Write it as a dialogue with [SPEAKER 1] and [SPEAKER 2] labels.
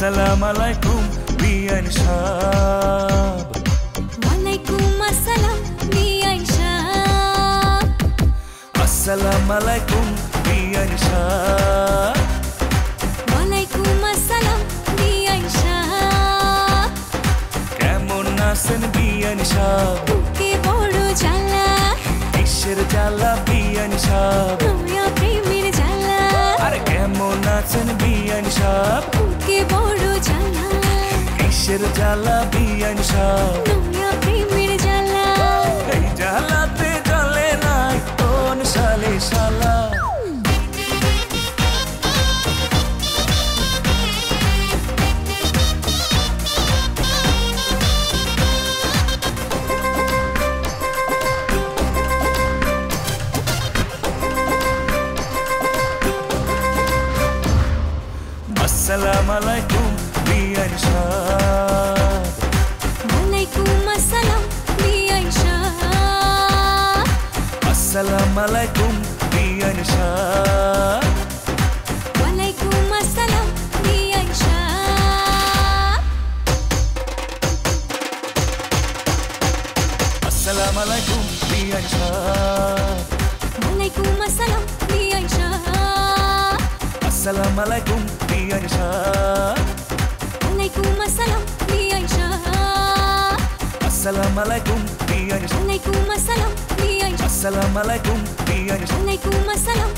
[SPEAKER 1] Assalamualaikum. বিয়ান sub
[SPEAKER 2] ওয়ালাইকুম আসসালাম বিআইন সাহ
[SPEAKER 1] আসসালাম আলাইকুম বিয়ান সাব
[SPEAKER 2] ওয়ালাইকুম আসসালাম বিআইন সাহ
[SPEAKER 1] কেমন আছেন বিয়ান সাব
[SPEAKER 2] বুকে বড় জ্বালা।
[SPEAKER 1] কিসের জ্বালা বিয়ান সাব
[SPEAKER 2] প্রেমের জ্বালা।
[SPEAKER 1] আরে কেমন আছেন বিয়ান সাব কিসের জ্বালা বিয়ান সাব
[SPEAKER 2] নয়া প্রেমের জ্বালা
[SPEAKER 1] এই জ্বালাতে জ্বলে নাই কোন সালে শালা আসসালাম আলাইকুম বিয়ান সাহ السلام عليكم يا نشاط
[SPEAKER 2] وعليكم السلام يا نشاط
[SPEAKER 1] السلام عليكم يا نشاط
[SPEAKER 2] وعليكم السلام يا نشاط
[SPEAKER 1] السلام عليكم يا نشاط
[SPEAKER 2] وعليكم السلام يا نشاط
[SPEAKER 1] السلام عليكم Alaikum assalam,
[SPEAKER 2] Alaikum assalam, Alaikum assalam,